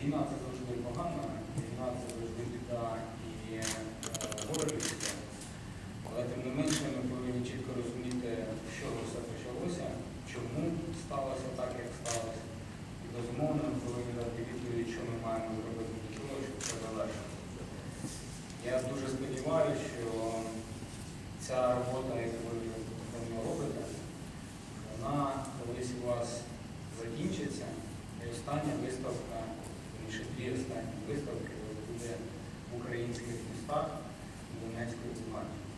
Війна це завжди погано, війна це завжди біда і е, ворогівська. Але тим не менше ми повинні чітко розуміти, чого все почалося, чому сталося так, як сталося. І безумовно ми повинні дати відповідь, що ми маємо зробити для того, щоб це завершилося. Я дуже сподіваюся, що ця робота, яку ви робите, вона колись у вас закінчиться. І остання виставка, виставки буде в українських містах Донецької Луганської.